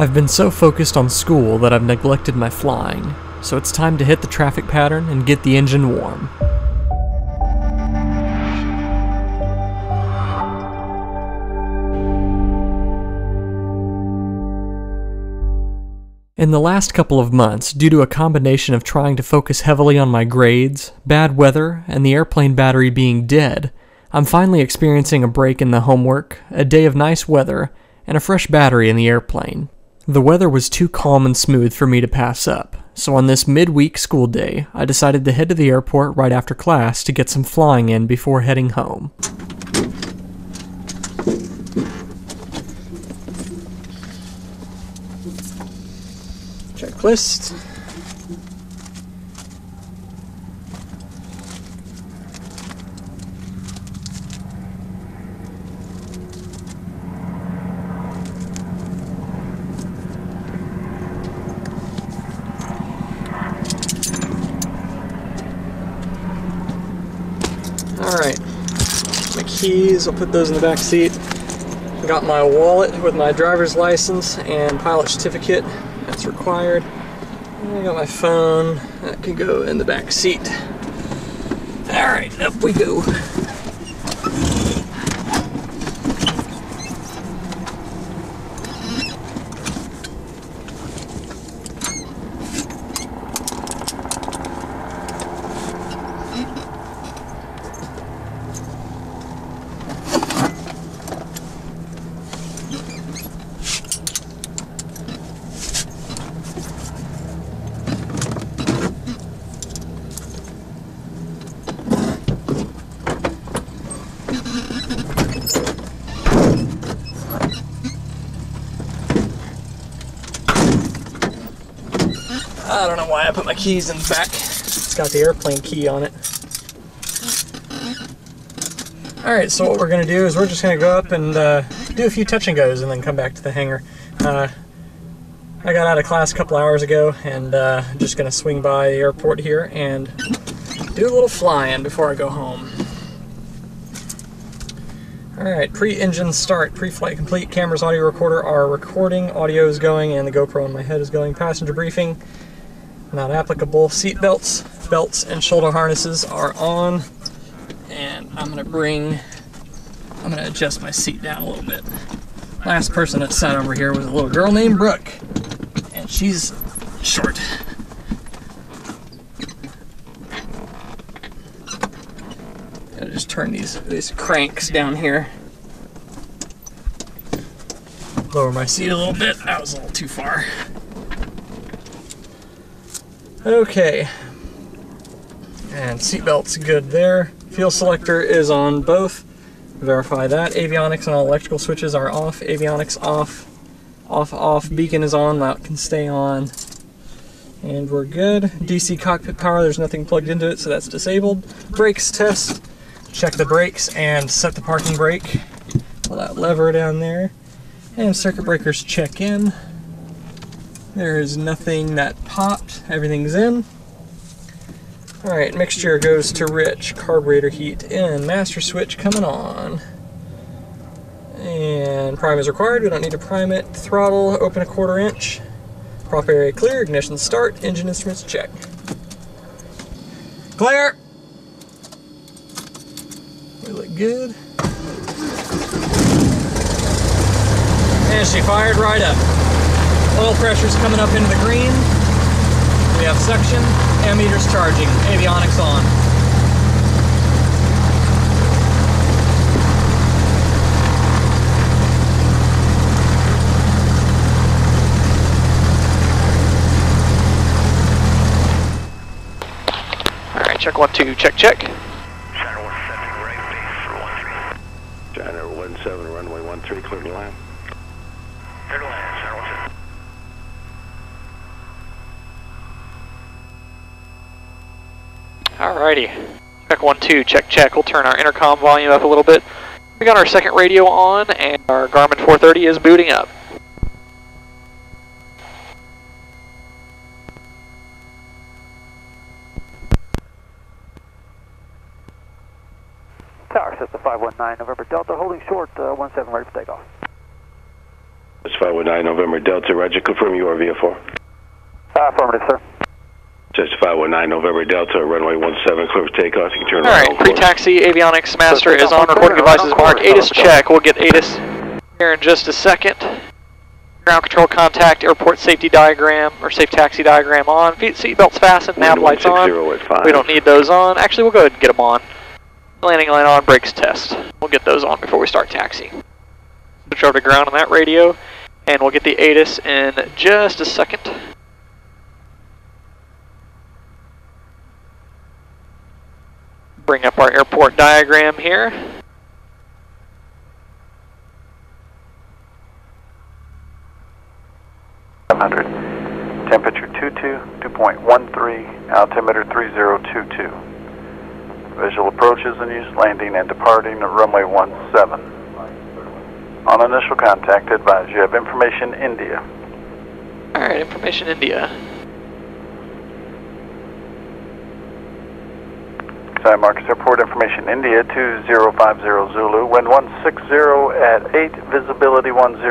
I've been so focused on school that I've neglected my flying, so it's time to hit the traffic pattern and get the engine warm. In the last couple of months, due to a combination of trying to focus heavily on my grades, bad weather, and the airplane battery being dead, I'm finally experiencing a break in the homework, a day of nice weather, and a fresh battery in the airplane. The weather was too calm and smooth for me to pass up, so on this midweek school day, I decided to head to the airport right after class to get some flying in before heading home. Checklist. Alright, my keys, I'll put those in the back seat. Got my wallet with my driver's license and pilot certificate, that's required. And I got my phone, that can go in the back seat. Alright, up we go. Keys in the back. It's got the airplane key on it. Alright, so what we're going to do is we're just going to go up and uh, do a few touch and goes and then come back to the hangar. Uh, I got out of class a couple hours ago and uh, just going to swing by the airport here and do a little flying before I go home. Alright, pre-engine start, pre-flight complete, cameras, audio recorder are recording, audio is going, and the GoPro on my head is going. Passenger briefing, not applicable. Seat belts, belts, and shoulder harnesses are on. And I'm gonna bring, I'm gonna adjust my seat down a little bit. Last person that sat over here was a little girl named Brooke, and she's short. Gotta just turn these these cranks down here. Lower my seat a little bit. That was a little too far. Okay. And seatbelt's good there. Fuel selector is on both. Verify that. Avionics and all electrical switches are off. Avionics off. Off, off. Beacon is on. That can stay on. And we're good. DC cockpit power, there's nothing plugged into it, so that's disabled. Brakes test. Check the brakes and set the parking brake. Pull that lever down there. And circuit breakers check in. There is nothing that popped. Everything's in. Alright, mixture goes to rich. Carburetor heat in. Master switch coming on. And prime is required. We don't need to prime it. Throttle, open a quarter inch. Prop area clear. Ignition start. Engine instruments check. Clear! We look good. And she fired right up. Oil pressure's coming up into the green. We have suction, ammeters charging, avionics on. Alright, check one, two, check, check. China 17 right base for 13. China 17, runway 13, clear to land. Clear to land, China 17. Alrighty. Check one, two, check, check. We'll turn our intercom volume up a little bit. We got our second radio on, and our Garmin 430 is booting up. Tower, Cessna 519, November Delta, holding short, uh, 17 ready for takeoff. It's Justify with 9 November Delta, Roger. Confirm you are VFR. Uh, affirmative, sir. Justify with 9 November Delta, runway 17, clear for takeoff. You can turn All right, course. pre-taxi avionics master is on. Recording devices marked. ATIS check. We'll get ATIS here in just a second. Ground control contact, airport safety diagram, or safe taxi diagram on. Feet seatbelts fastened, nav lights on. 160 at 5. We don't need those on. Actually, we'll go ahead and get them on. Landing line on, brakes test. We'll get those on before we start taxiing. Switch over to ground on that radio, and we'll get the ATIS in just a second. Bring up our airport diagram here. hundred. Temperature 22, 2.13, altimeter 3022. Visual approaches and use landing and departing at runway 17. On initial contact, advise you have information India. Alright, information India. San Marcos Airport information India 2050 Zulu, wind 160 at 8, visibility 10.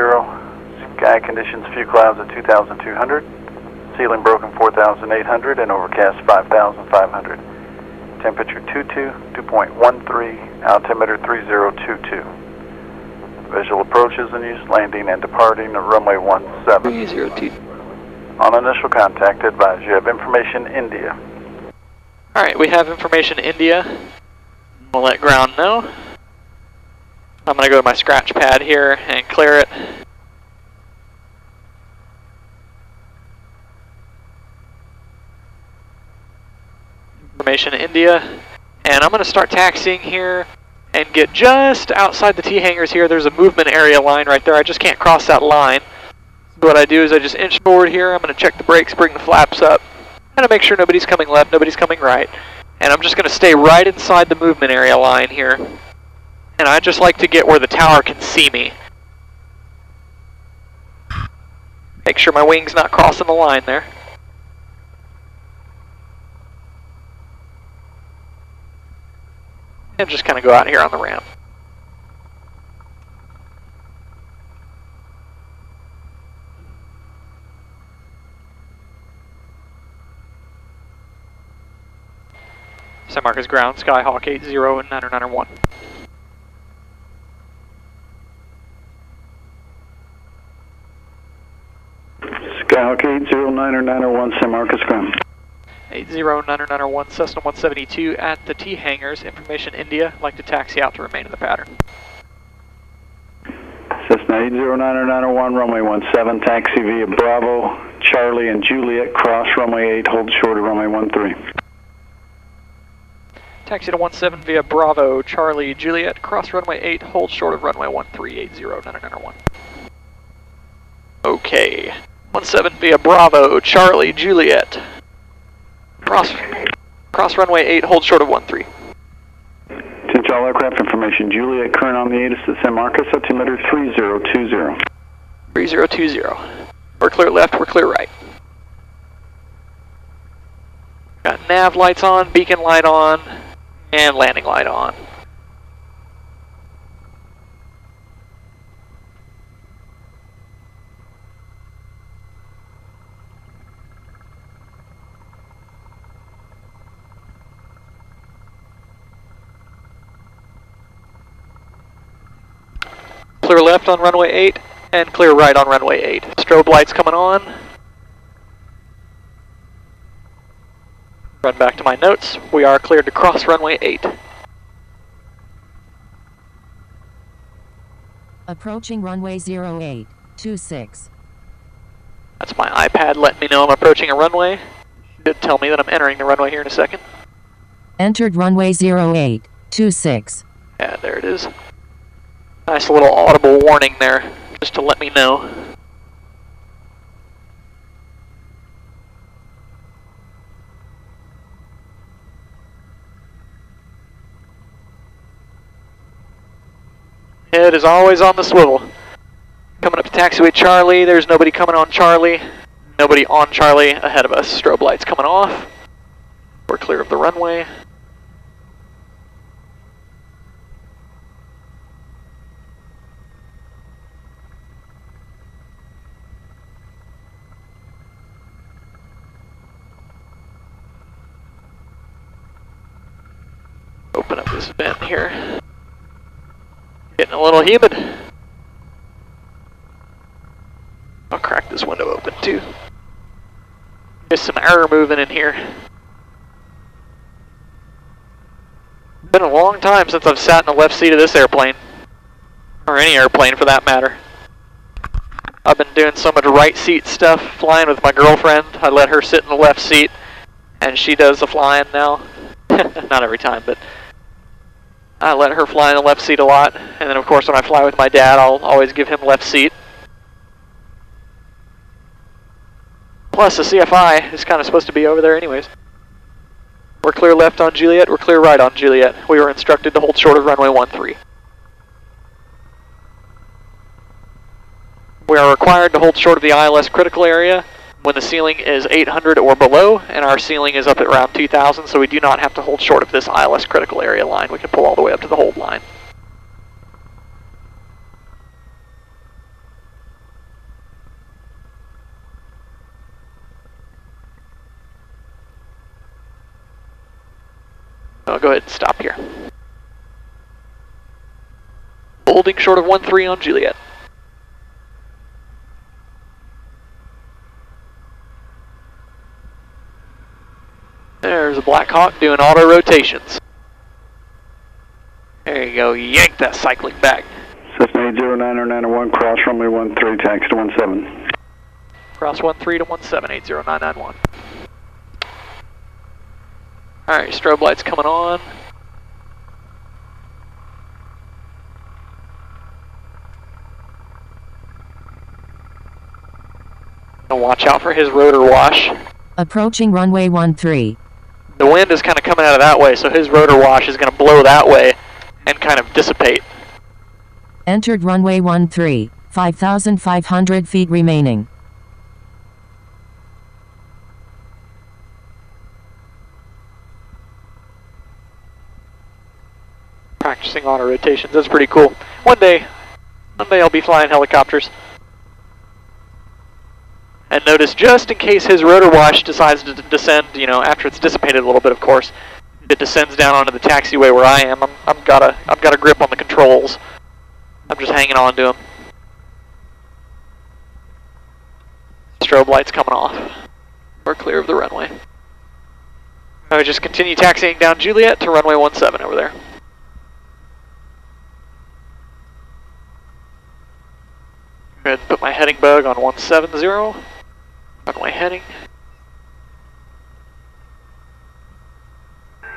Sky conditions few clouds at 2200, ceiling broken 4800, and overcast 5500. Temperature 22, 2.13, altimeter 3022. Visual approaches and use landing and departing at runway 17. 302. On initial contact, advise you have information India. Alright, we have information India. We'll let ground know. I'm going to go to my scratch pad here and clear it. Information India. And I'm going to start taxiing here and get just outside the T-hangars here. There's a movement area line right there. I just can't cross that line. What I do is I just inch forward here. I'm going to check the brakes, bring the flaps up. Going to make sure nobody's coming left, nobody's coming right. And I'm just going to stay right inside the movement area line here. And I just like to get where the tower can see me. Make sure my wing's not crossing the line there. And just kind of go out here on the ramp. San Marcos ground, Skyhawk 80 and 991. Skyhawk 809 San Marcos ground. 80901 Cessna 172 at the T hangars. Information India. Like to taxi out to remain in the pattern. Cessna 80901, runway 17, taxi via Bravo, Charlie and Juliet, cross runway 8, hold short of runway 13. Taxi to 17 via Bravo, Charlie, Juliet, cross runway 8, hold short of runway 13809901. Okay. 17 via Bravo, Charlie, Juliet. Cross cross runway 8, hold short of 13. Attention all aircraft information, Juliet, current on the ATIS at San Marcos, altimeter 3020. 3020. We're clear left, we're clear right. Got nav lights on, beacon light on, and landing light on. Clear left on runway 8 and clear right on runway 8. Strobe lights coming on. Run back to my notes. We are cleared to cross runway 8. Approaching runway 08, 26. That's my iPad letting me know I'm approaching a runway. Should tell me that I'm entering the runway here in a second. Entered runway 08, 26. Yeah, there it is. Nice little audible warning there, just to let me know. Head is always on the swivel. Coming up to taxiway Charlie, there's nobody coming on Charlie. Nobody on Charlie ahead of us. Strobe lights coming off. We're clear of the runway. Open up this vent here. Getting a little humid. I'll crack this window open too. There's some air moving in here. It's been a long time since I've sat in the left seat of this airplane. Or any airplane for that matter. I've been doing so much right seat stuff, flying with my girlfriend. I let her sit in the left seat, and she does the flying now. Not every time, but I let her fly in the left seat a lot. And then, of course, when I fly with my dad, I'll always give him left seat. Plus, the CFI is kind of supposed to be over there anyways. We're clear left on Juliet, we're clear right on Juliet. We were instructed to hold short of runway 13. We are required to hold short of the ILS critical area when the ceiling is 800 or below, and our ceiling is up at around 2000, so we do not have to hold short of this ILS critical area line. We can pull all the way up to the hold line. I'll go ahead and stop here. Holding short of 1-3 on Juliet. There's a Black Hawk doing auto rotations. There you go, yank that cyclic back. Cessna 80901, cross runway 13, taxi to 17. Cross 13 to 17, 80991. Alright, strobe lights coming on. Watch out for his rotor wash. Approaching runway 13. The wind is kind of coming out of that way, so his rotor wash is going to blow that way and kind of dissipate. Entered runway 13. 5,500 feet remaining. Practicing auto rotations, that's pretty cool. One day, one day I'll be flying helicopters. And notice, just in case his rotor wash decides to descend, you know, after it's dissipated a little bit, of course, it descends down onto the taxiway where I am. I'm, I've got a, I've got a grip on the controls. I'm just hanging on to them. Strobe lights coming off. We're clear of the runway. I would just continue taxiing down Juliet to runway 17 over there. Go ahead and put my heading bug on 170. Runway heading.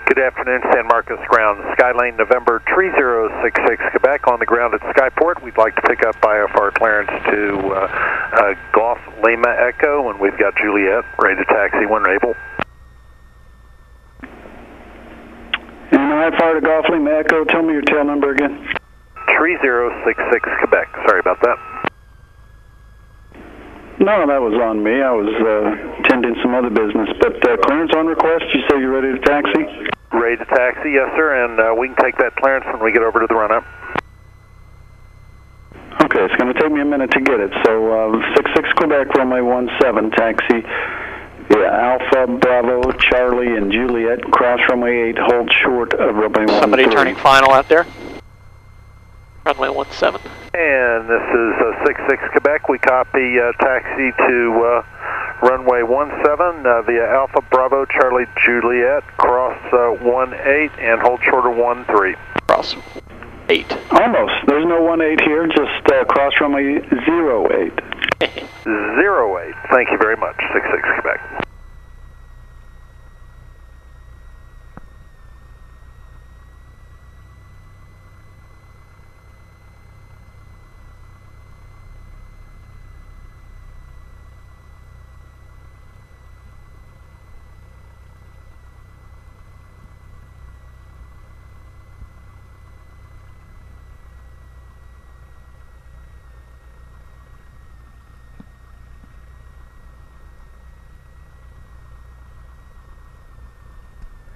Good afternoon, San Marcos ground. Skylane November 3066 Quebec on the ground at Skyport. We'd like to pick up IFR clearance to uh, uh, Golf Lima Echo, and we've got Juliet ready to taxi when able. And IFR to Golf Lima Echo, tell me your tail number again. 3066 Quebec. Sorry about that. No, that was on me. I was uh, tending some other business. But uh, clearance on request, you say you're ready to taxi? Ready to taxi, yes, sir, and uh, we can take that clearance when we get over to the run up. Okay, it's going to take me a minute to get it. So, uh, 66 Quebec, runway one seven taxi. Yeah, Alpha, Bravo, Charlie, and Juliet, cross runway 8, hold short of runway 13. Somebody turning final out there. Runway 17. And this is uh, 66 Quebec. We copy uh, taxi to uh, runway 17 uh, via Alpha Bravo Charlie Juliet, cross uh, 18 and hold short of 13. Cross 8. Almost. There's no 18 here, just uh, cross runway 08. 08. Thank you very much, 66 Quebec.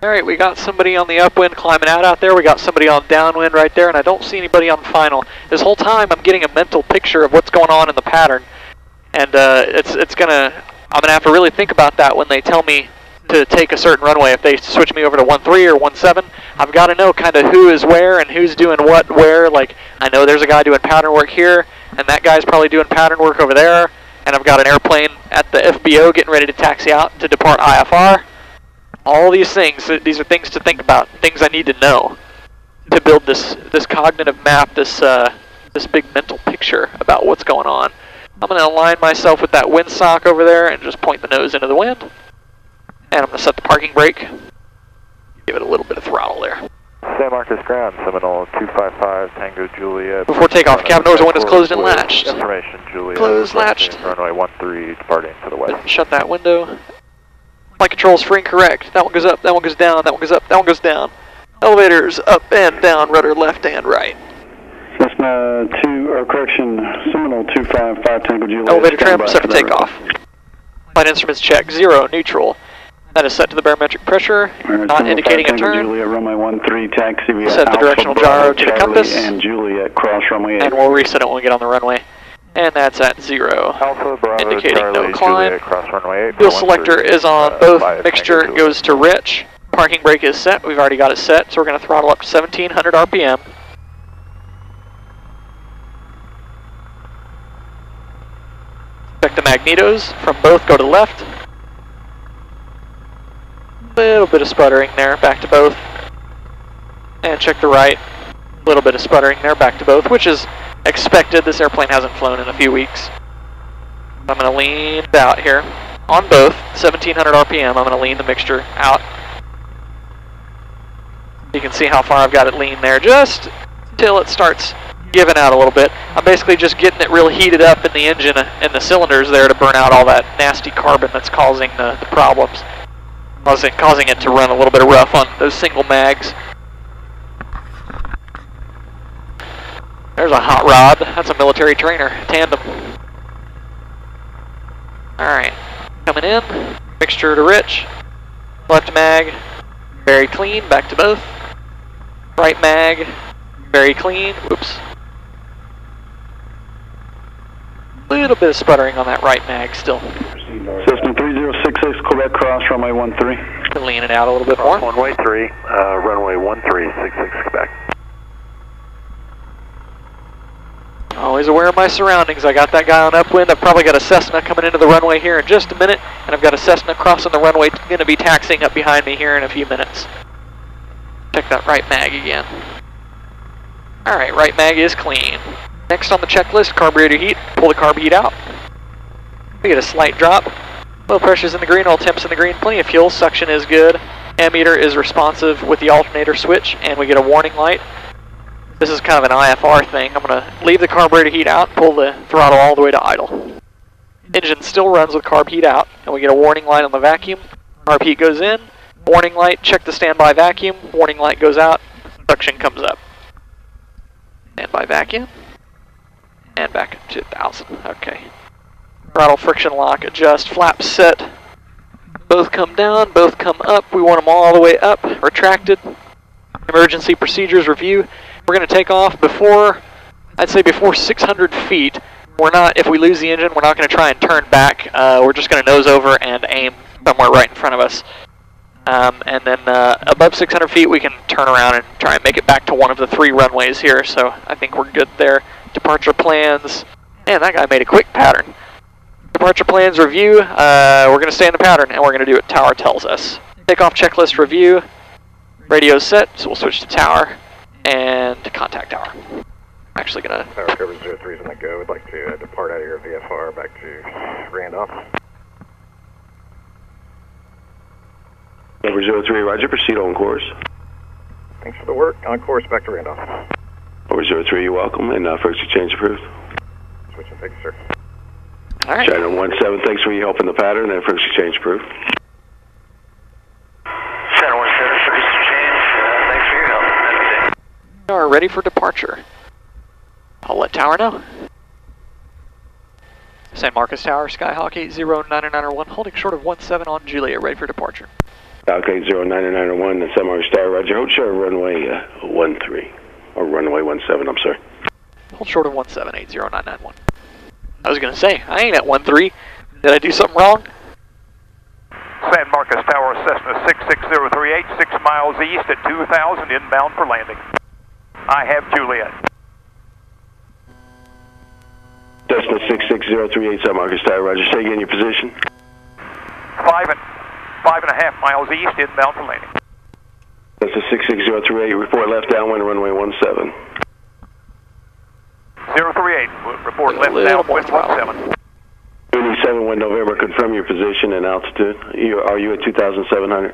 Alright, we got somebody on the upwind climbing out out there. We got somebody on downwind right there, and I don't see anybody on final. This whole time I'm getting a mental picture of what's going on in the pattern. And uh, it's it's gonna I'm gonna have to really think about that when they tell me to take a certain runway. If they switch me over to 1-3 or 1-7, I've got to know kind of who is where and who's doing what where. Like, I know there's a guy doing pattern work here, and that guy's probably doing pattern work over there, and I've got an airplane at the FBO getting ready to taxi out to depart IFR. All these things, these are things to think about, things I need to know to build this this cognitive map, this uh, this big mental picture about what's going on. I'm going to align myself with that windsock over there and just point the nose into the wind. And I'm going to set the parking brake. Give it a little bit of throttle there. San Marcos ground, Seminole 255 Tango Juliet. Before takeoff, cabin doors and windows closed and latched. Information, Juliet. Closed, latched. Runway 13 departing to the west. Shut that window. Flight controls free and correct. That one goes up, that one goes down, that one goes up, that one goes down. Elevators up and down, rudder left and right. That's my 2, or correction, Seminole 255 Tango Juliet. Elevator trim set for takeoff. Flight instruments check, zero, neutral. That is set to the barometric pressure, Alright, not indicating a 5 Tango turn. Juliet, runway 13, taxi Set the directional gyro to the compass. And Juliet, cross runway 8. And we'll reset it when we get on the runway. And that's at zero. Alpha Bravo Indicating no Charlie climb. Juliet runway 8. Fuel selector 13, is on uh, both. Mixture goes to rich. Parking brake is set. We've already got it set, so we're going to throttle up to 1700 RPM. Check the magnetos from both. Go to the left. Little bit of sputtering there. Back to both. And check the right. Little bit of sputtering there. Back to both, which is expected. This airplane hasn't flown in a few weeks. I'm going to lean out here on both, 1700 RPM. I'm going to lean the mixture out. You can see how far I've got it lean there, just till it starts giving out a little bit. I'm basically just getting it real heated up in the engine and the cylinders there to burn out all that nasty carbon that's causing the, the problems. Causing, causing it to run a little bit rough on those single mags. There's a hot rod. That's a military trainer, tandem. Alright, coming in, mixture to rich, left mag, very clean, back to both, right mag, very clean, whoops. Little bit of sputtering on that right mag still. System 3066, Quebec, cross runway 13. Can lean it out a little bit more. Runway 3, uh, runway 1366 Quebec. Always aware of my surroundings. I got that guy on upwind. I've probably got a Cessna coming into the runway here in just a minute, and I've got a Cessna crossing the runway, going to be taxiing up behind me here in a few minutes. Check that right mag again. Alright, right mag is clean. Next on the checklist, carburetor heat. Pull the carb heat out. We get a slight drop. Low pressure's in the green, all temps in the green, plenty of fuel, suction is good. Ammeter is responsive with the alternator switch, and we get a warning light. This is kind of an IFR thing. I'm going to leave the carburetor heat out, pull the throttle all the way to idle. Engine still runs with carb heat out, and we get a warning light on the vacuum. Carb heat goes in, warning light, check the standby vacuum, warning light goes out, suction comes up. Standby vacuum, and back to 1000. Okay. Throttle friction lock, adjust, flaps set. Both come down, both come up. We want them all the way up, retracted. Emergency procedures review. We're going to take off before, I'd say before 600 feet. We're not, if we lose the engine, we're not going to try and turn back. Uh, we're just going to nose over and aim somewhere right in front of us. Um, and then uh, above 600 feet, we can turn around and try and make it back to one of the three runways here. So I think we're good there. Departure plans. Man, that guy made a quick pattern. Departure plans review. Uh, we're going to stay in the pattern, and we're going to do what Tower tells us. Takeoff checklist review. Radio set, so we'll switch to Tower and contact Tower. I'm actually going to Tower cover 03 is on the go. We'd like to uh, depart out of your VFR back to Randolph. Over 03, Roger, proceed on course. Thanks for the work. On course back to Randolph. Over 03, you're welcome, and uh, first exchange approved. Switching, thank you, sir. All right. China 17, thanks for your help in the pattern, and first exchange approved. Are ready for departure. I'll let Tower know. San Marcos Tower, Skyhawk 80991, holding short of 17 on Julia, ready for departure. Falcon 09901, the Semi Star, Roger, hold short runway uh, 13, or runway 17, I'm sorry. Hold short of 1780991. I was gonna say, I ain't at 13. Did I do something wrong? San Marcos Tower, Cessna 66038, 6 miles east at 2000, inbound for landing. I have Juliet. Cessna 66038, San Marcos Tower, Roger. Say again your position. Five and, five and a half miles east, inbound for landing. Cessna 66038, report left downwind runway 17. 038, report left Little more downwind throttle. 17. Mooney 71 November, confirm your position and altitude. You, are you at 2,700?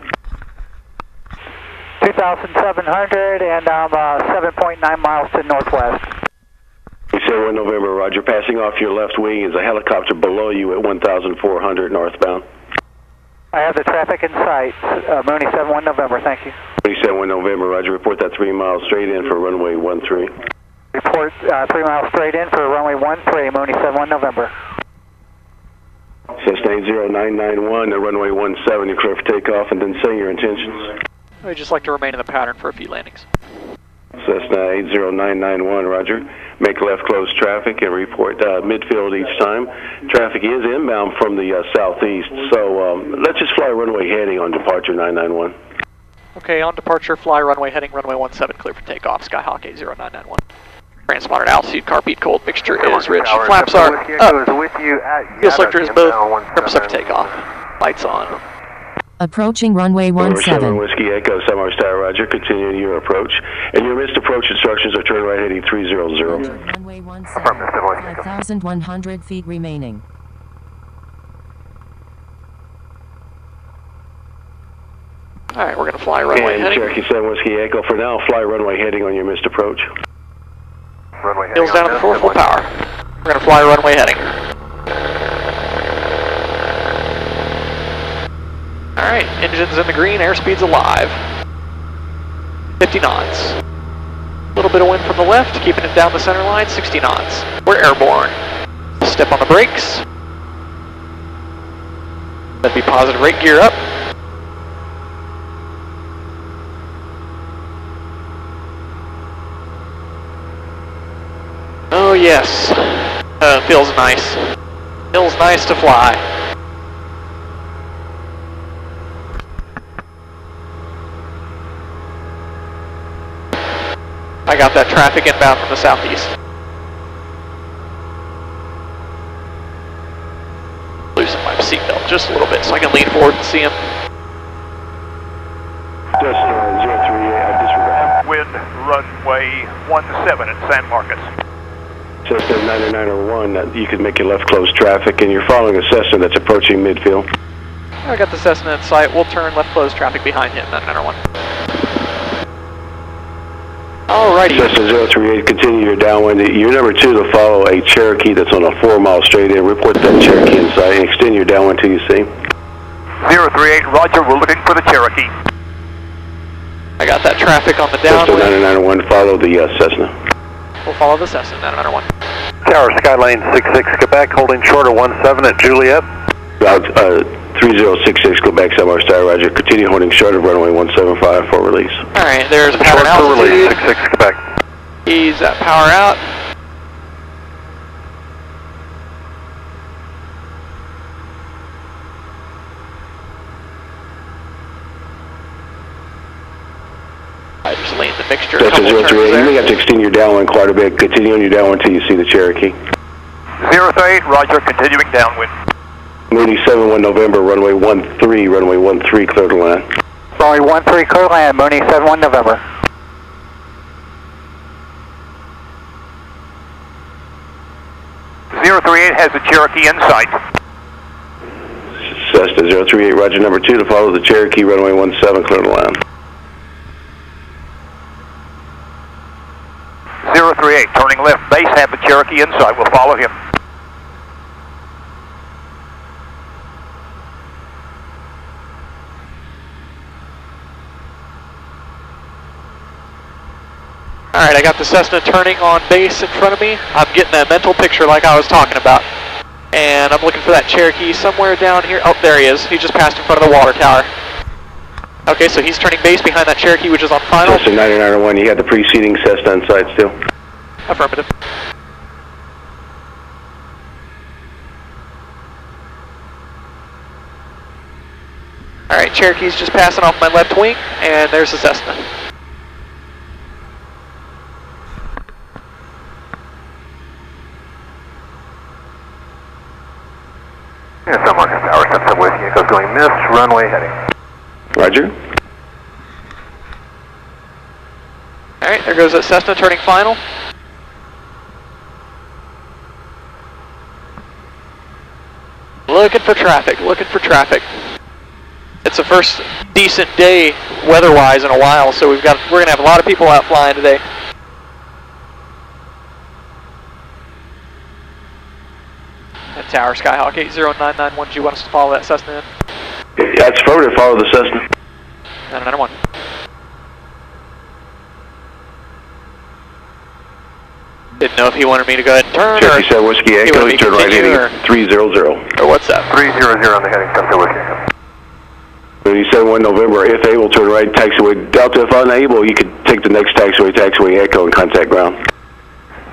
2,700 and I'm uh, 7.9 miles to northwest. 71 November, Roger. Passing off your left wing is a helicopter below you at 1,400 northbound. I have the traffic in sight. Uh, Mooney 71 November, thank you. 71 November, Roger. Report that three miles straight in for runway 13. Report uh, three miles straight in for runway 13, Mooney 71 November. Cessna 80991 at runway 17. You're clear for takeoff and then say your intentions. I'd just like to remain in the pattern for a few landings. Cessna 80991, Roger. Make left close traffic and report uh, midfield each time. Traffic is inbound from the uh, southeast, so um, let's just fly runway heading on departure 991. Okay, on departure, fly runway heading runway 17, clear for takeoff, Skyhawk 80991. Transponder altitude, carb heat cold, mixture is rich, flaps are up, with you at fuel selector is both, purpose of takeoff, lights on. Approaching runway Number 7 17. Whiskey Echo, Summer Star, Roger. Continuing your approach. And your missed approach instructions are turn right heading 300. Entered runway 17. 5,100 feet remaining. Alright, we're gonna fly runway And heading. Cherokee 7 Whiskey Echo, for now, fly runway heading on your missed approach. Runway heading Heels down on at the full, this, full power. We're gonna fly runway heading. Alright, engines in the green, airspeed's alive. 50 knots. A little bit of wind from the left, keeping it down the center line, 60 knots. We're airborne. Step on the brakes. That'd be positive rate, gear up. Oh yes, uh, feels nice. Feels nice to fly. out that traffic inbound from the southeast. Loosen my seatbelt just a little bit so I can lean forward and see him. Cessna 038, Wind runway 17 at San Marcos. Cessna 9901, uh, you can make your left close traffic and you're following a Cessna that's approaching midfield. I got the Cessna in sight, we'll turn left close traffic behind him, 9901. All righty. Cessna 038, continue your downwind. You're number two to follow a Cherokee that's on a four-mile straight in. Report that Cherokee in sight and extend your downwind till you see. 038, roger. We're looking for the Cherokee. I got that traffic on the downwind. Cessna 991, follow the uh, Cessna. We'll follow the Cessna 991. Tower Skylane 66 Quebec, holding short of 17 at Juliet. Route, uh, 3066, Quebec, Summer Star, Roger. Continue holding short of runway 175 for release. Alright, there's power Short for release, altitude. 66 Quebec. Ease that power out. I just leaned the mixture a Cessna 038, you may have to extend your downwind quite a bit. Continue on your downwind till you see the Cherokee. 038, Roger, continuing downwind. Mooney 71 November, runway 13, runway 13, clear to land. Runway 13, clear land, Mooney 71 November. Zero three eight has the Cherokee in sight. Cessna 038, Roger number two to follow the Cherokee, runway 17, clear to land. Zero three eight, turning left base, have the Cherokee in sight. We'll follow him. Alright, I got the Cessna turning on base in front of me. I'm getting that mental picture like I was talking about. And I'm looking for that Cherokee somewhere down here. Oh, there he is. He just passed in front of the water tower. Okay, so he's turning base behind that Cherokee, which is on final. Cessna 9901, you had the preceding Cessna in sight still. Affirmative. Alright, Cherokee's just passing off my left wing, and there's the Cessna. Yeah, San Marcos Tower, Sunset Whiskey Echo's going miss, runway heading. Roger. Alright, there goes that Cessna turning final. Looking for traffic, looking for traffic. It's the first decent day weather-wise in a while, so we've got we're gonna have a lot of people out flying today. That tower, Skyhawk 80991, do you want us to follow that Cessna in? Yeah, it's affirmative. Follow the Cessna. And another one. Didn't know if he wanted me to go ahead and turn, or, Cherokee 7 Whiskey Echo, want me to turn right continue, heading or- 300. or what's that? 300 on the heading, Sunset Whiskey Echo. When you said 1 November, if able, turn right, taxiway Delta. If unable, you could take the next taxiway, taxiway Echo, and contact ground.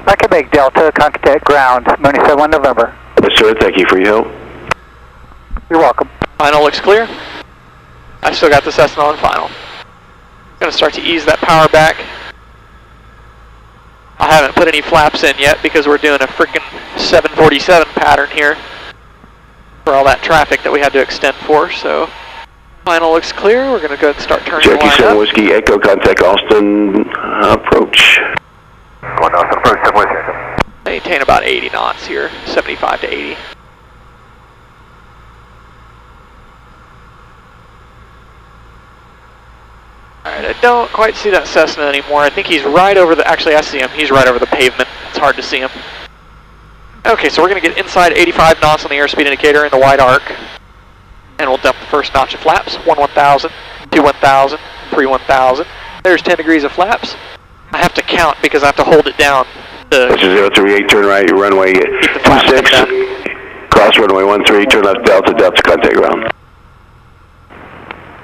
I can make Delta contact ground, Mooney 71 November. Yes, sir. Thank you for your help. You're welcome. Final looks clear. I still got the Cessna on final. Gonna start to ease that power back. I haven't put any flaps in yet because we're doing a freaking 747 pattern here for all that traffic that we had to extend for, so final looks clear. We're gonna go ahead and start turning the Cherokee line 7 up. Whiskey Echo, contact Austin. Uh, approach. Going down to approach, Whiskey Maintain about 80 knots here, 75 to 80. Alright, I don't quite see that Cessna anymore. I think he's right over the, actually I see him, he's right over the pavement. It's hard to see him. Okay, so we're going to get inside 85 knots on the airspeed indicator in the wide arc. And we'll dump the first notch of flaps. 1 1000, 2 1000, 3 1000. There's 10 degrees of flaps. I have to count because I have to hold it down. to- This is 038, turn right, runway the flaps 26. Cross runway 13, turn left Delta, Delta, contact ground.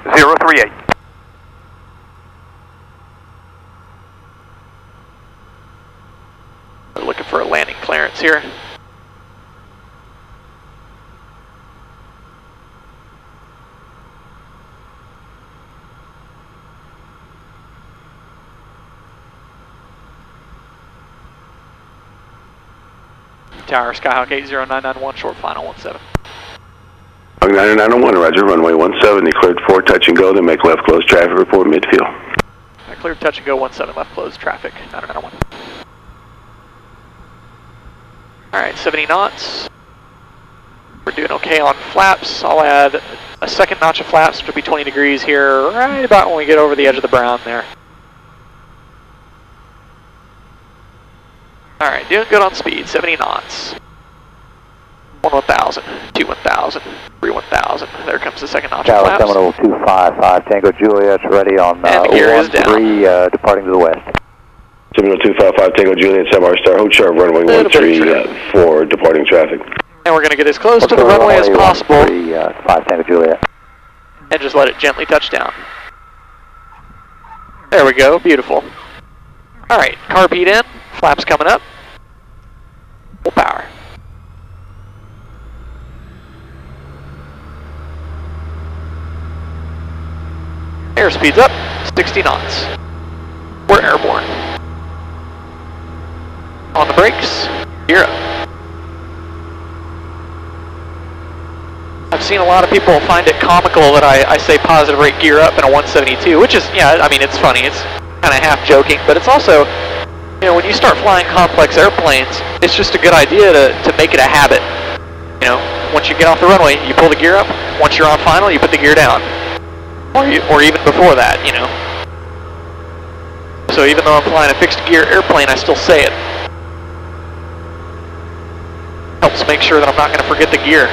038. We're looking for a landing clearance here. Tower Skyhawk 80991, short final 17. Hawk 9901, roger, runway 17, declared for touch and go, then make left close traffic report midfield. I cleared touch and go 17 left closed traffic, 991. Alright, 70 knots. We're doing okay on flaps. I'll add a second notch of flaps, which will be 20 degrees here, right about when we get over the edge of the brown there. Alright, doing good on speed, 70 knots. 1 1000, 2 1000, 3 1000. There comes the second notch of Tower flaps. Seminole 255, Tango Juliet's ready on uh, And the gear is down. 03, uh, departing to the west. Seminole 255, Tango Juliet, Samar Star, hold sharp, runway Little bit of 13, trim. uh, for departing traffic. And we're going to get as close to the runway as possible. 13, uh, 5 Tango Juliet. and just let it gently touch down. There we go, beautiful. Alright, carb heat in, flaps coming up. Full power. Airspeed's up, 60 knots. We're airborne. On the brakes, gear up. I've seen a lot of people find it comical that I, I say positive rate gear up in a 172, which is, yeah, I mean, it's funny. It's kind of half joking, but it's also, you know, when you start flying complex airplanes, it's just a good idea to, to make it a habit. You know, once you get off the runway, you pull the gear up. Once you're on final, you put the gear down. Or, you, or even before that, you know. So even though I'm flying a fixed gear airplane, I still say it. Helps make sure that I'm not going to forget the gear.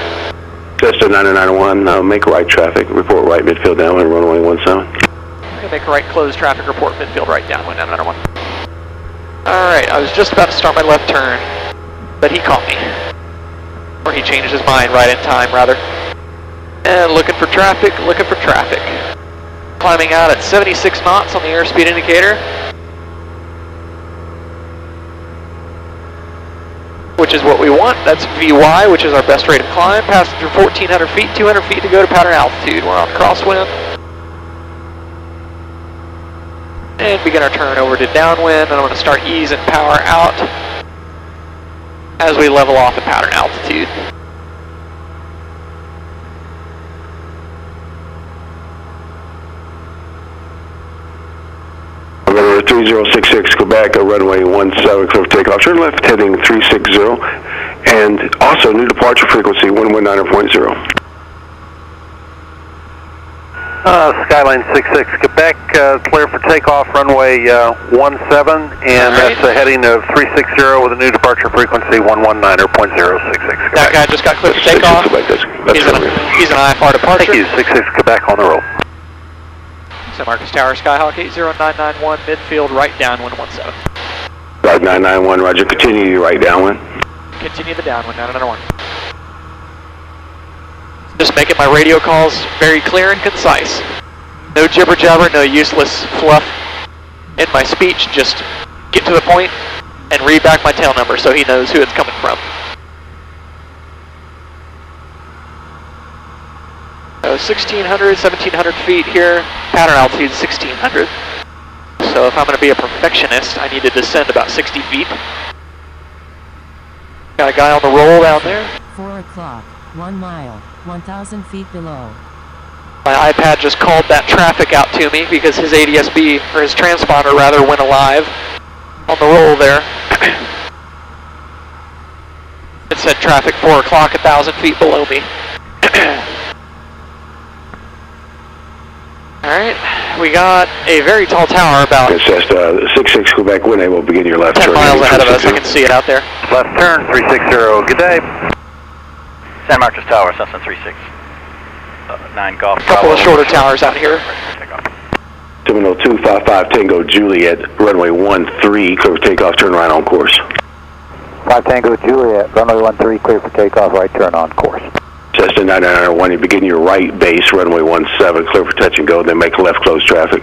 Cessna 9901, uh, make right traffic, report right midfield downwind, runway 17. I'm make right close traffic report midfield right downwind on another one. Alright, I was just about to start my left turn, but he caught me. Or he changed his mind right in time, rather. And looking for traffic, looking for traffic. Climbing out at 76 knots on the airspeed indicator. Which is what we want. That's VY, which is our best rate of climb. Passenger 1,400 feet, 200 feet to go to pattern altitude. We're on crosswind. And begin our turn over to downwind, and I'm going to start easing power out as we level off at pattern altitude. Runway 3066 Quebec, uh, runway 17, clear for takeoff. Turn left heading 360, and also new departure frequency 119.0. Uh, Skylane 66 Quebec, uh, clear for takeoff, runway uh, 17, and Alright. that's a heading of 360 with a new departure frequency 119.066 Quebec. That guy just got cleared for takeoff. Quebec, that's, that's He's an, runway. he's an IFR departure. Thank you, 66 Quebec on the roll. San Marcos Tower, Skyhawk 80991, midfield, right downwind 17. Right 991, roger. Continue your right downwind. Continue the downwind, 991. Just making my radio calls very clear and concise. No jibber jabber, no useless fluff in my speech. Just get to the point and read back my tail number so he knows who it's coming from. So 1600, 1700 feet here, pattern altitude 1600. So if I'm going to be a perfectionist, I need to descend about 60 feet. Got a guy on the roll down there. 4 o'clock, 1 mile, 1,000 feet below. My iPad just called that traffic out to me because his ADSB, or his transponder rather, went alive on the roll there. it said traffic 4 o'clock, 1,000 feet below me. Alright, we got a very tall tower about It's just uh, 66 Quebec, when able begin your left 10 turn. miles ahead of us. I can see it out there. Left turn 360, good day. San Marcos Tower, Cessna 36. Uh, 9 Golf. A couple of shorter towers out here. Takeoff. Terminal 255 Tango Juliet, runway 13, clear for takeoff, turn right on course. 5 Tango Juliet, runway 13, clear for takeoff, right turn on course. Cessna 991, you begin your right base, runway 17, clear for touch and go, then make left close traffic.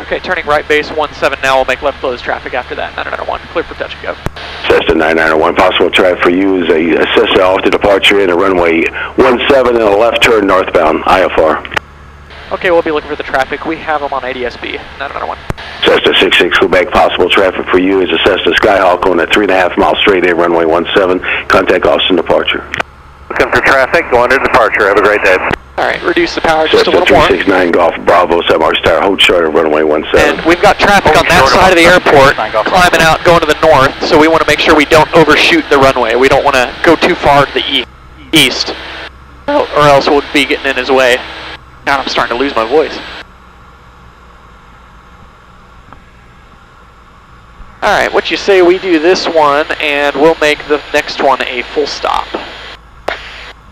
Okay, turning right base 17 now. We'll make left close traffic after that. 991, clear for touch and go. Cessna 991, possible traffic for you is a, a Cessna off the departure in a runway 17 and a left turn northbound, IFR. Okay, we'll be looking for the traffic. We have them on ADSB. 991. Cessna 66 Quebec, possible traffic for you is a Cessna Skyhawk on a 3.5 mile straight in runway 17, contact Austin departure. Looking for traffic, going to departure. Have a great day. Alright, reduce the power just a Cessna little more. 369 Golf Bravo, San Marcos Tower, hold short of runway 17. And we've got traffic on that side of the airport climbing out, going to the north, so we want to make sure we don't overshoot the runway. We don't want to go too far to the e east, or or else we'll be getting in his way. God, I'm starting to lose my voice. Alright, what you say we do this one, and we'll make the next one a full stop.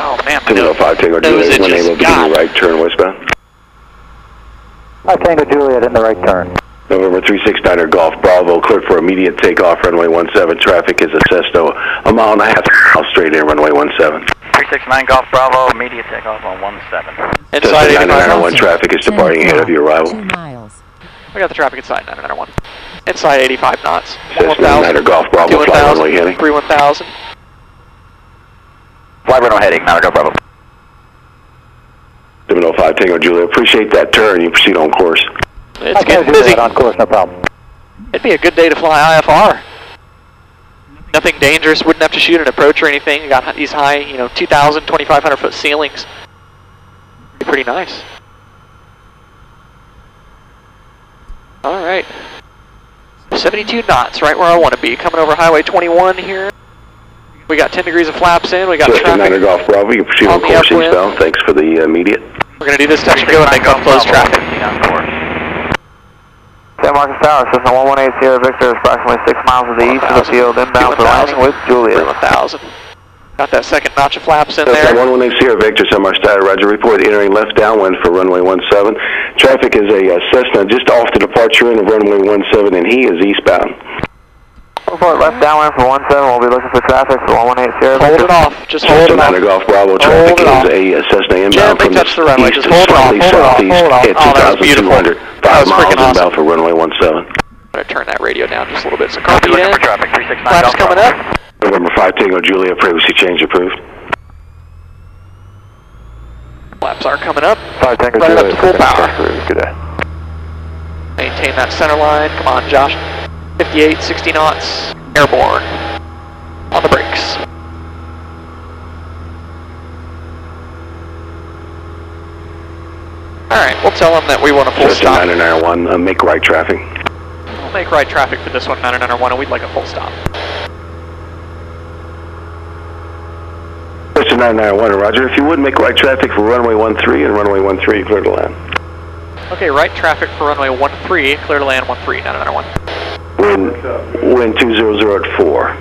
Oh man, my nose, 205 Tango nose Juliet, when able begin your God. right turn westbound. 5 Tango Juliet in the right turn. November 369er Golf Bravo, cleared for immediate takeoff, runway 17. Traffic is a Cessna, a mile and a half mile straight in, runway 17. 369 Golf Bravo, immediate takeoff on 17. Inside Cessna 85 991 traffic is departing ahead of your arrival. 2 miles. We got the traffic inside 991. Inside 85 knots. Cessna 9er Golf Bravo, fly runway heading. 3 1000. Fly runway heading, 9 Golf Bravo. 705 Tango Juliet, appreciate that turn, you proceed on course. It's 5 Tango getting busy. On course, no problem. It'd be a good day to fly IFR. Nothing dangerous, wouldn't have to shoot an approach or anything. You got these high, you know, 2,000, 2,500 foot ceilings. Be pretty nice. Alright. 72 knots, right where I want to be. Coming over Highway 21 here. We got 10 degrees of flaps in. We got Cessna 9er traffic. Golf Bravo, you can proceed On on the course upwind. eastbound, thanks for the uh, immediate. We're going to do this touch and go and make left close traffic. on course. San Marcos Tower, Cessna 118 Sierra Victor is approximately 6 miles to the east of the field, inbound for landing with Juliet. 1000. Got that second notch of flaps in Cessna there. 118 Sierra Victor, San Marcos Tower, roger, report entering left downwind for runway 17. Traffic is a uh, Cessna just off the departure in of runway 17, and he is eastbound. Report left downwind for 17, we'll be looking for traffic for 118 Sierra Hold Victor. it off. Just hold Cessna it 9er off. Golf Bravo, Hold traffic it off. is a uh, Cessna inbound Gently from the touch the runway, east just to hold it off, slightly hold it off, southeast hold it off. at Oh, that was beautiful. 2,200. That Five was miles freaking inbound awesome. for runway 17. I'm gonna turn that radio down just a little bit. So copy Looking in. for traffic, 369 Flaps Golf coming Bravo. up. November 5 Tango Juliet, privacy change approved. Flaps are coming up. 5 Tango Right up Juliet, to full frequency power. approved. Good day. Maintain that center line. Come on, Josh. 58, 60 knots. Airborne. On the brakes. Alright, we'll tell them that we want a full Cessna stop. 991, uh, make right traffic. We'll make right traffic for this one, 991, and we'd like a full stop. Cessna 991, Roger. If you would, make right traffic for runway 13 and runway 13, clear to land. Okay, right traffic for runway 13, clear to land 13, 991. Wind, wind 200 at 4.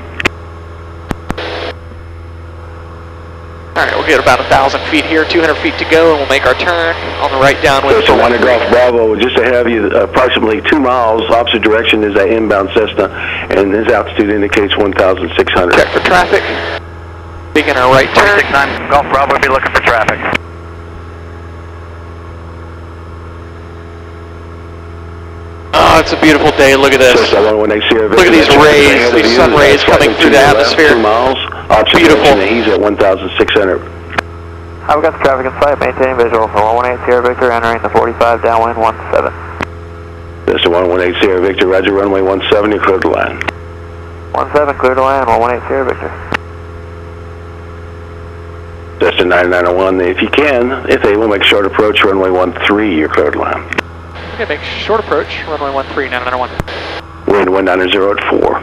Alright, we'll get about a thousand feet here, 200 feet to go, and we'll make our turn on the right downwind. Cessna 1 Golf Bravo, just to have you, approximately two miles opposite direction is that inbound Cessna, and his altitude indicates 1,600. Check for traffic. Begin our right turn. 469 Golf Bravo, be looking for traffic. Oh, it's a beautiful day. Look at this. Cessna 118 Sierra Look at these rays, these sun rays coming through the atmosphere. Two miles, Beautiful. he's at 1,600. I've got the traffic in sight, maintaining visual for 118 Sierra Victor, entering the 45 downwind 17. Cessna 118 Sierra Victor, Roger, runway 17, you're clear to land. 17, clear to land, 118 Sierra Victor. Cessna 9901, if you can, if able, make short approach, runway 13, you're clear to land. Okay, make short approach, runway 13, 991. Wind 190 at 4.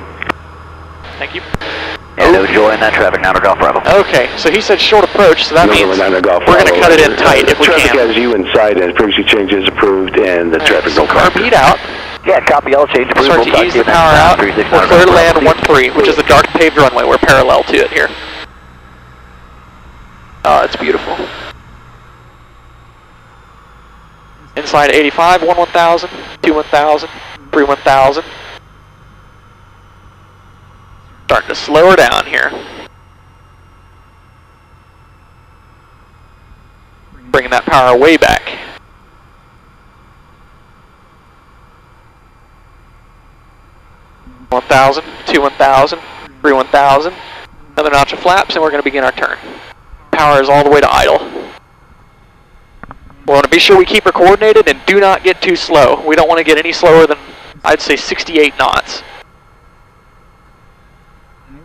Thank you. And no joy in that traffic, to Golf Bravo. Okay, so he said short approach, so that November means 9 Golf we're going to cut it in tight if we Traffic can. has you inside, and previously change is approved, and the traffic So no car beat out. Yeah, copy, all change approved. Start We'll to ease the power out. 36 We're clear to land Bravo. 13, which is the dark paved runway. We're parallel to it here. Oh, it's beautiful. Inside 85, 1 1000, 2 1000, 3 1000. Starting to slow her down here. Bringing that power way back. One thousand, two one thousand, three one thousand. Another notch of flaps, and we're going to begin our turn. Power is all the way to idle. We want to be sure we keep her coordinated and do not get too slow. We don't want to get any slower than, I'd say, 68 knots.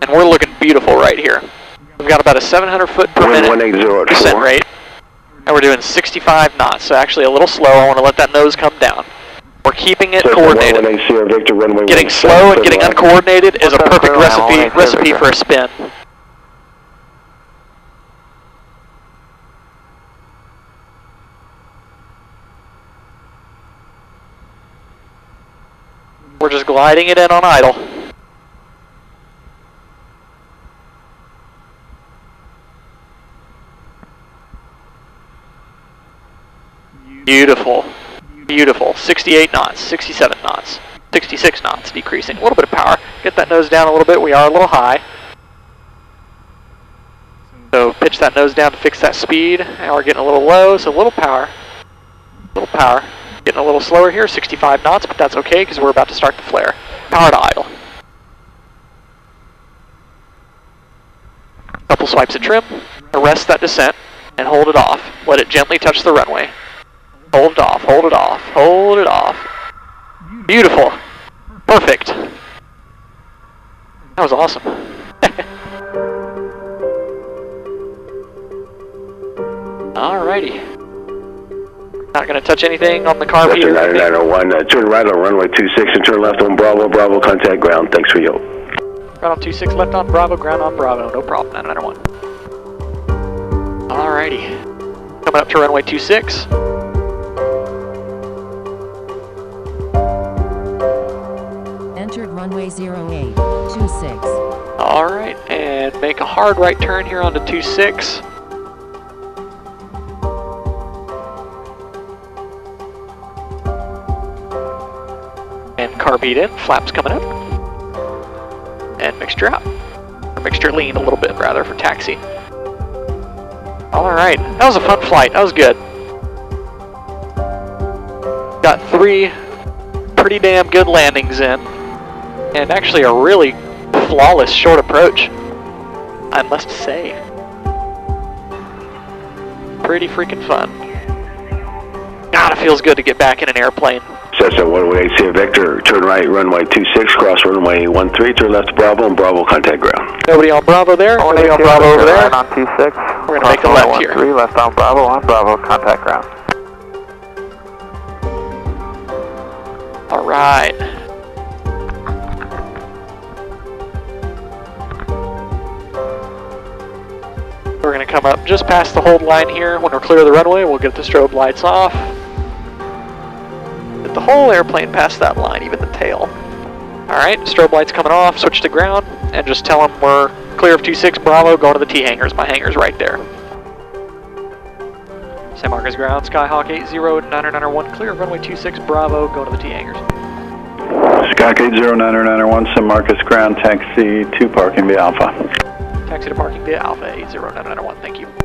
And we're looking beautiful right here. We've got about a 700 foot per Wind minute 180 descent 4. rate. And we're doing 65 knots, so actually a little slow. I want to let that nose come down. We're keeping it Cessna coordinated. 118 Sierra Victor, runway Getting 17, slow and getting uncoordinated is a perfect recipe recipe for a spin. We're just gliding it in on idle. Beautiful. Beautiful. 68 knots, 67 knots, 66 knots, decreasing. A little bit of power. Get that nose down a little bit. We are a little high. So pitch that nose down to fix that speed. Now we're getting a little low, so a little power. A little power. Getting a little slower here, 65 knots, but that's okay because we're about to start the flare. Power to idle. Couple swipes of trim, arrest that descent, and hold it off. Let it gently touch the runway. Hold it off, hold it off, hold it off. Beautiful. Perfect. That was awesome. Alrighty. Not gonna touch anything on the car, Cessna Peter. 9901, uh, turn right on runway 26 and turn left on Bravo, Bravo, contact ground. Thanks for your help. Ground on 26, left on Bravo, ground on Bravo, no problem, 991. Alrighty. Coming up to runway 26. Entered runway 08, 26. Alright, and make a hard right turn here onto 26. And in, flaps coming up. And mixture out. Or mixture lean a little bit rather for taxi. Alright, that was a fun flight, that was good. Got three pretty damn good landings in. And actually a really flawless short approach. I must say. Pretty freaking fun. God, it feels good to get back in an airplane. Cessna 118 Victor, turn right, runway 26, cross runway 13, turn left to Bravo, and Bravo contact ground. Nobody on Bravo there? Nobody on Bravo over there? on 26. We're gonna make a left here. 3, left on Bravo, on Bravo, contact ground. Alright. We're gonna come up just past the hold line here. When we're clear of the runway, we'll get the strobe lights off. Get the whole airplane past that line, even the tail. Alright, strobe lights coming off, switch to ground, and just tell them we're clear of 26 Bravo, going to the T hangars. My hangar's right there. San Marcos ground, Skyhawk 80 clear of runway 26 Bravo, going to the T hangars. Skyhawk 809091, San Marcos ground, taxi 2 parking via Alpha. Taxi to parking via Alpha 80991, thank you.